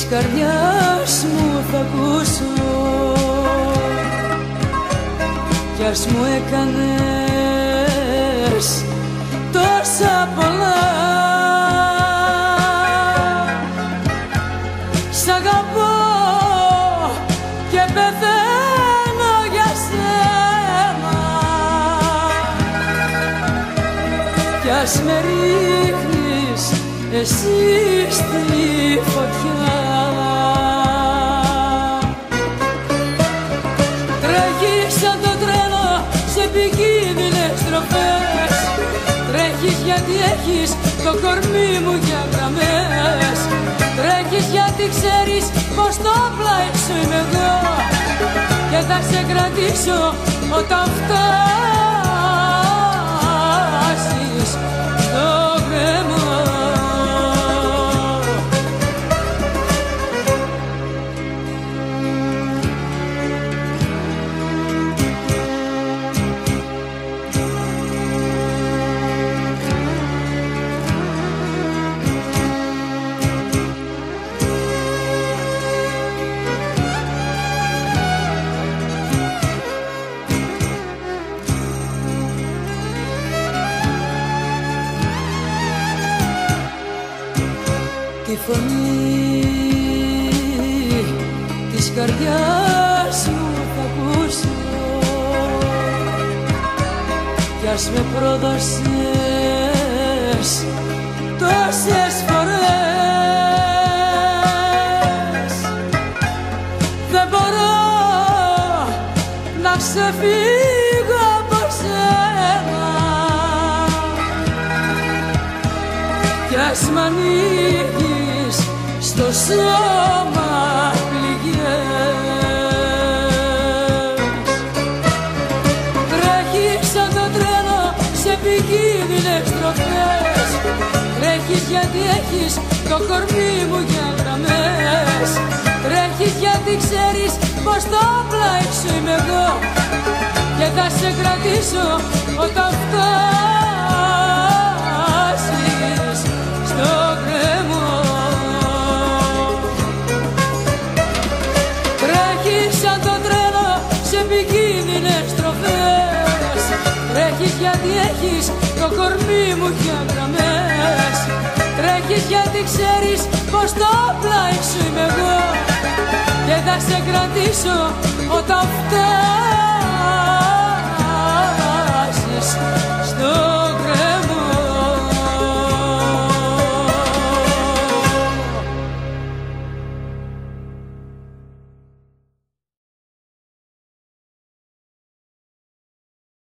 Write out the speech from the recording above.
της καρδιάς μου θα ακούσω. Κι ας μου έκανες τόσα πολλά. Σ' αγαπώ και πεθαίνω για σένα. Κι ας με ρίχνεις εσύ στη φωτιά γιατί έχεις το κορμί μου για γραμμές. Τρέχεις γιατί ξέρεις πως το πλάι σου είμαι εγώ. Και θα σε κρατήσω όταν φτάσεις τη φωνή της καρδιάς μου θα ακούσω. Κι ας με πρόδωσες τόσες φορές. Δεν μπορώ να ξεφύγω από σένα. Κι ας μ' ανοίγεις στο σώμα πληγές. Τρέχεις σαν το τρένο σε επικίνδυνες τροφές Τρέχεις γιατί έχεις το κορμί μου για γραμμές. Τρέχεις γιατί ξέρεις πως το πλάι σου είμαι εγώ. Και θα σε κρατήσω το κορμί μου για γραμμές. Τρέχεις γιατί ξέρεις πως το πλάι σου είμαι εγώ. Και θα σε κρατήσω όταν φτάσεις